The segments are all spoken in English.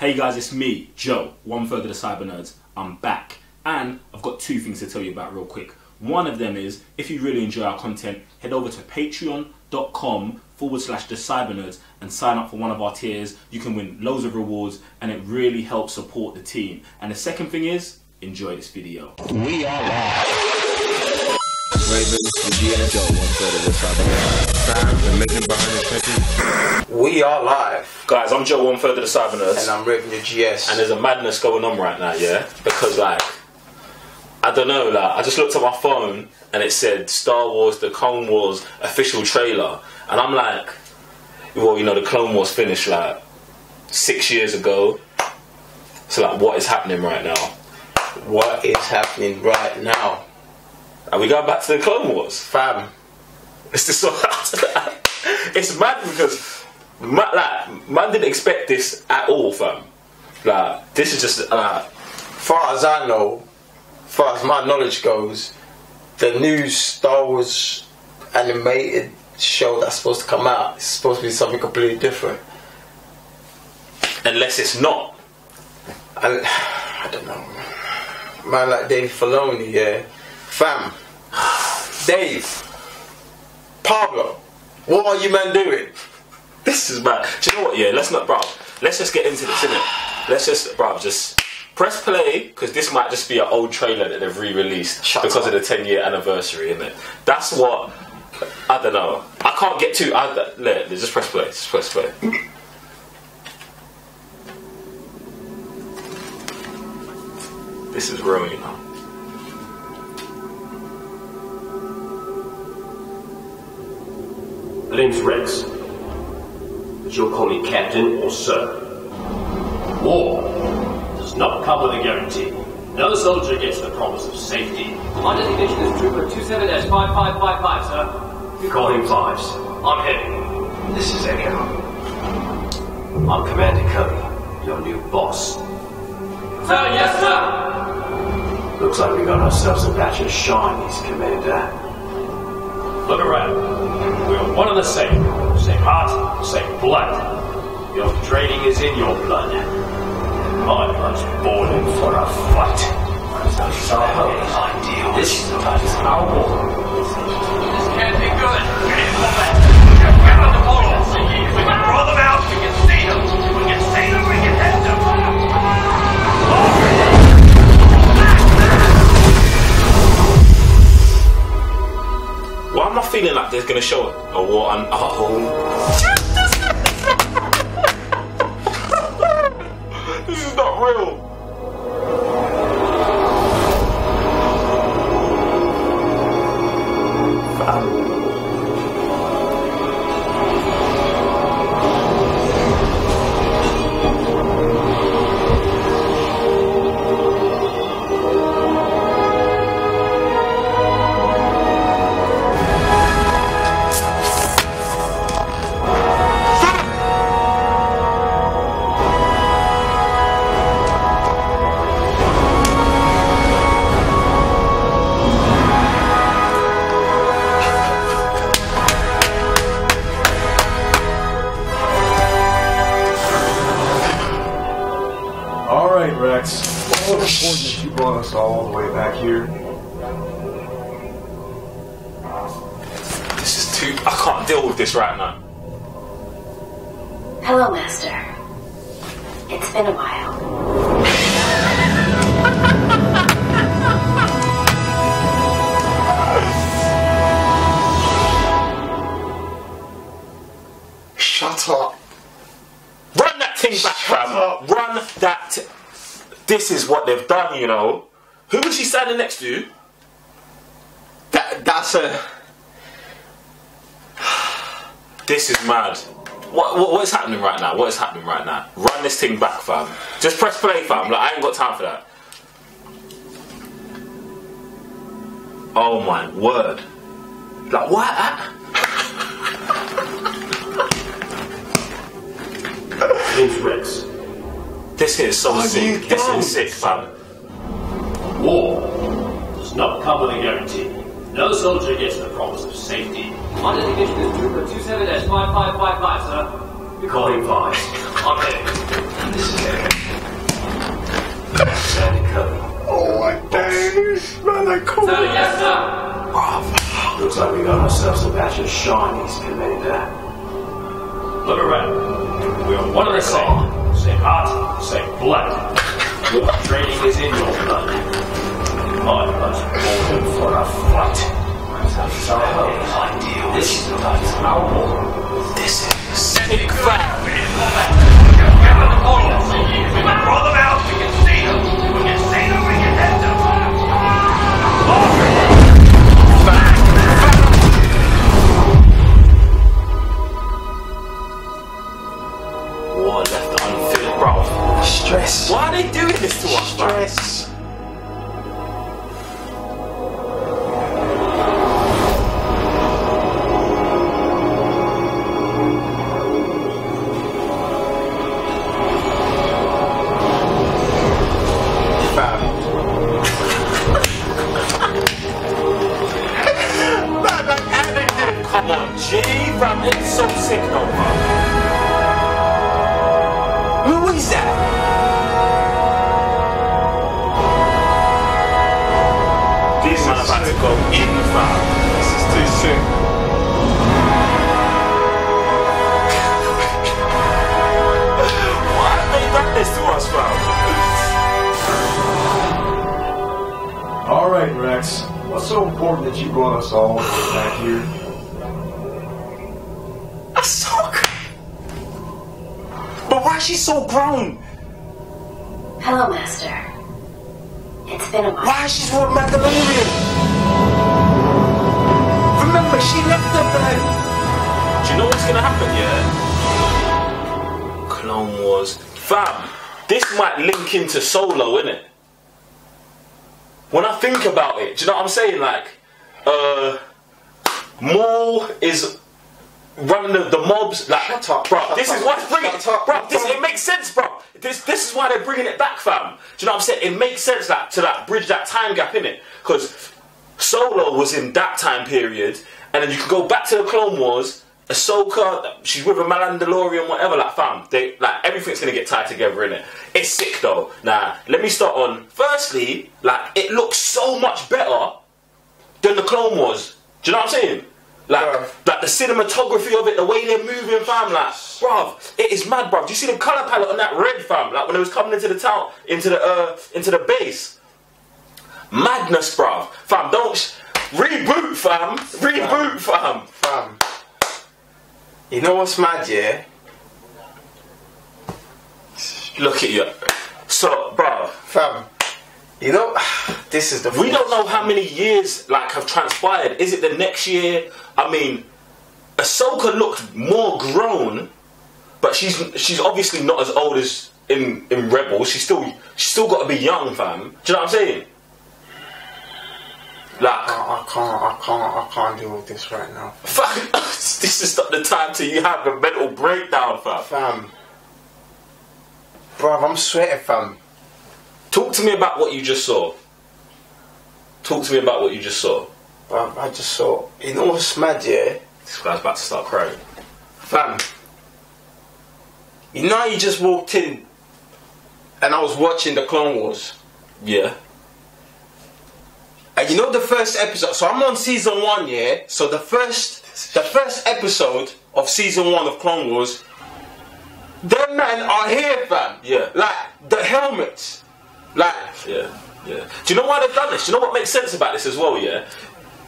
Hey guys, it's me, Joe, one third of the Cyber Nerds. I'm back, and I've got two things to tell you about real quick. One of them is if you really enjoy our content, head over to patreon.com forward slash the cyber nerds and sign up for one of our tiers. You can win loads of rewards and it really helps support the team. And the second thing is enjoy this video. We are live. We are live, Guys, I'm Joe, one third of the cyber nerds. and I'm Raven your GS. and there's a madness going on right now, yeah? Because like I don't know, like I just looked at my phone and it said Star Wars the Clone Wars official trailer and I'm like well, you know, the Clone Wars finished like six years ago. So like what is happening right now? what is happening right now, Are we going back to the Clone Wars? fam? It's just so It's mad because man, like man didn't expect this at all, fam. Like this is just uh, Far as I know, far as my knowledge goes, the new Star Wars animated show that's supposed to come out is supposed to be something completely different. unless it's not. I, I don't know, man. Like Dave Filoni, yeah, fam. Dave, Pablo, what are you man doing? This is bad. Do you know what? Yeah, let's not, bro. Let's just get into this, innit? Let's just, bro, just press play because this might just be an old trailer that they've re-released Shut because up. of the 10 year anniversary, innit? That's what. I don't know. I can't get too. I, let, just press play. Just press play. This is real, you know. Name's Rex. But you'll call me Captain or Sir. War does not come with a guarantee. No soldier gets the promise of safety. My designation is Trooper 27S5555, sir. You call him Fives. I'm heading. This is Echo. I'm Commander Cody, your new boss. Sir, yes, sir! Looks like we got ourselves a batch of shinies, Commander. Look around. One and the same. Same heart, same blood. Your training is in your blood. My blood's boiling for a fight. So, ideal. This is our war. This can't be good. Get on the ball. If we can draw them out, we can see them. We can see them, we can hit them. Why am I feeling like there's gonna show a war on? Oh. So important that you brought us all the way back here. This is too. I can't deal with this right now. Hello, Master. It's been a while. Shut up. Run that thing back, fam. up. Run that. This is what they've done, you know. Who was she standing next to? That that's a This is mad. What, what what is happening right now? What is happening right now? Run this thing back, fam. Just press play, fam. Like I ain't got time for that. Oh my word! Like what? Name's Rex. This is some sick. This is sick, man. War does not come with a guarantee. No soldier gets the promise of safety. Under the condition of Trooper 27-5555, sir. You're calling five. I'm here. This is it. Oh my days! Man, I call Sir, yes, sir! Looks like we got ourselves a batch of shinies, Commander. Look around. We're one of the same. Same heart, same blood. Your training is in your blood. My blood's born for a fight. So, ideal. This is our war. This is Sick fam. Who is that? This man about to go in, fam. This is too soon. Why have they done this to us, fam? All right, Rex. What's so important that you brought us all back here? But why is she so grown? Hello, Master. It's been a while. Why is she with Mandalorian? Remember, she left them then. Do you know what's gonna happen, yeah? Clone Wars. Fam, this might link into Solo, innit? When I think about it, do you know what I'm saying? Like, uh, Maul is running the, the mobs. Like, Shut up, bro, this is up, what's bringing. shut up, Bro, this it makes sense, bro. This this is why they're bringing it back, fam. Do you know what I'm saying? It makes sense like to like bridge that time gap in it, because Solo was in that time period, and then you can go back to the Clone Wars. Ahsoka, she's with a Mandalorian, whatever. Like, fam, they like everything's gonna get tied together in it. It's sick though. Now, let me start on. Firstly, like it looks so much better than the Clone Wars. Do you know what I'm saying? Like, Bruv. like the cinematography of it, the way they're moving, fam. Like, bruv, it is mad, bruv. Do you see the color palette on that red, fam? Like when it was coming into the town, into the uh, into the base. Madness, bruv. Fam, don't sh- reboot, fam. Reboot, fam. Fam. You know what's mad, yeah? Look at you. So, bruv, Fam. You know, this is the. we don't know how many years like have transpired. Is it the next year? I mean, Ahsoka looked more grown, but she's she's obviously not as old as in in Rebels. She's still she's still got to be young, fam. Do you know what I'm saying? Like, I can't, I can't, I can't deal with this right now. fam, this is not the time to you have a mental breakdown, fam. Fam. Bruv, I'm sweating, fam. Talk to me about what you just saw. Talk to me about what you just saw. I just saw. You know what's mad, yeah? This guy's about to start crying. Fam. You know you just walked in and I was watching the Clone Wars? Yeah. And you know the first episode. So I'm on season one, yeah. So the first, the first episode of season one of Clone Wars. Them men are here, fam. Yeah. Like the helmets, like Yeah, yeah. Do you know why they've done this? Do you know what makes sense about this as well? Yeah,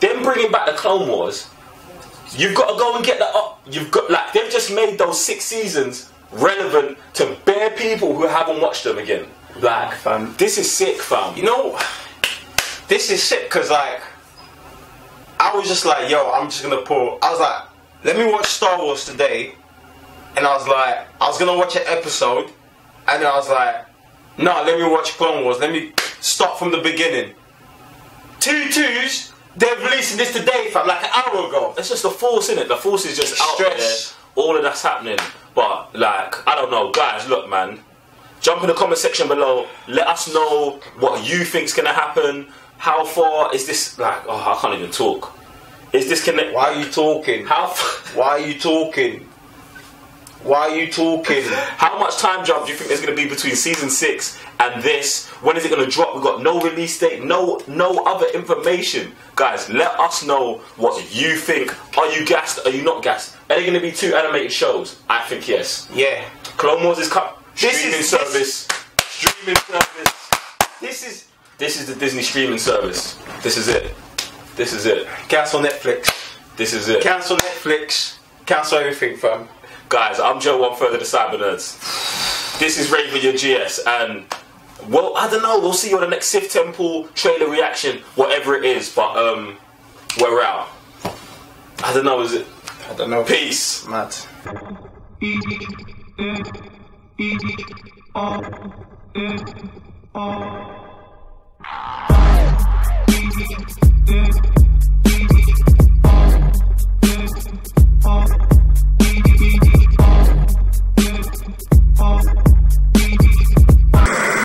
them bringing back the Clone Wars. You've got to go and get that up. You've got like they've just made those six seasons relevant to bare people who haven't watched them again. Like, Fam. this is sick, fam. you know, this is sick because like I was just like, yo, I'm just gonna pull. I was like, let me watch Star Wars today, and I was like, I was gonna watch an episode, and then I was like, no, let me watch Clone Wars. Let me start from the beginning. Two twos. They're releasing this today, fam, like an hour ago. It's just the force in it. The force is just out Stress. there. All of that's happening. But like, I don't know, guys. Look, man. Jump in the comment section below. Let us know what you think's gonna happen. How far is this? Like, oh, I can't even talk. Is this connect? Why are you talking? How? F- Why are you talking? Why are you talking? How much time jump do you think there's going to be between season six and this? When is it going to drop? We've got no release date, no no other information. Guys, let us know what you think. Are you gassed? Are you not gassed? Are there going to be two animated shows? I think yes. Yeah. Clone Wars is cut. This Streaming is- service. Streaming service. This is This is the Disney streaming service. This is it. This is it. cancel Netflix. This is it. Cancel Netflix. Cancel everything, fam. Guys, I'm Joe, One further the Cyber Nerds. This is Raven, your GS, and well, I don't know. We'll see you on the next Sith Temple trailer reaction, whatever it is. But um, we're out. I don't know. Is it? I don't know. Peace. Matt. Oh.